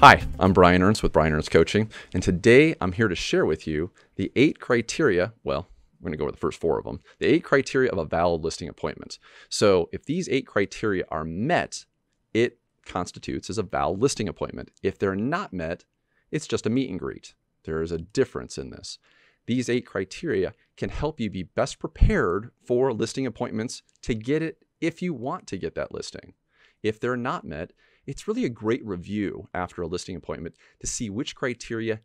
Hi, I'm Brian Ernst with Brian Ernst Coaching, and today I'm here to share with you the eight criteria. Well, we're going to go over the first four of them. The eight criteria of a valid listing appointment. So, if these eight criteria are met, it constitutes as a valid listing appointment. If they're not met, it's just a meet and greet. There is a difference in this. These eight criteria can help you be best prepared for listing appointments to get it if you want to get that listing. If they're not met, it's really a great review after a listing appointment to see which criteria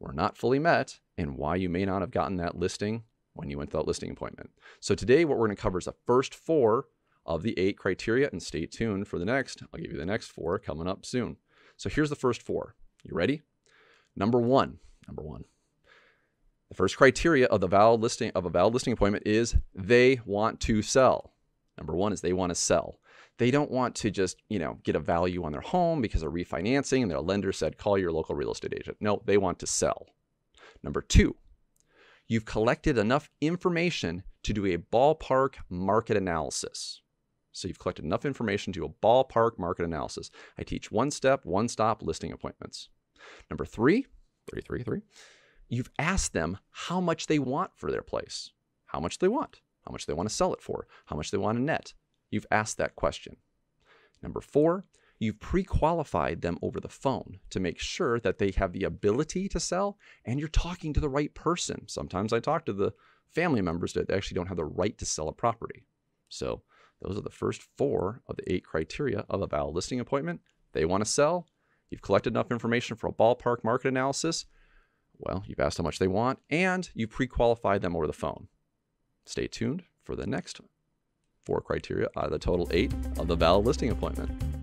were not fully met and why you may not have gotten that listing when you went to that listing appointment. So today what we're going to cover is the first four of the eight criteria and stay tuned for the next. I'll give you the next four coming up soon. So here's the first four. You ready? Number 1, number 1. The first criteria of the valid listing of a valid listing appointment is they want to sell. Number 1 is they want to sell. They don't want to just, you know, get a value on their home because of refinancing and their lender said, call your local real estate agent. No, they want to sell. Number two, you've collected enough information to do a ballpark market analysis. So you've collected enough information to do a ballpark market analysis. I teach one step, one stop listing appointments. Number three, three, three, three, you've asked them how much they want for their place, how much they want, how much they want to sell it for, how much they want to net, You've asked that question. Number four, you've pre qualified them over the phone to make sure that they have the ability to sell and you're talking to the right person. Sometimes I talk to the family members that actually don't have the right to sell a property. So, those are the first four of the eight criteria of a valid listing appointment. They want to sell. You've collected enough information for a ballpark market analysis. Well, you've asked how much they want and you pre qualified them over the phone. Stay tuned for the next four criteria out of the total eight of the valid listing appointment.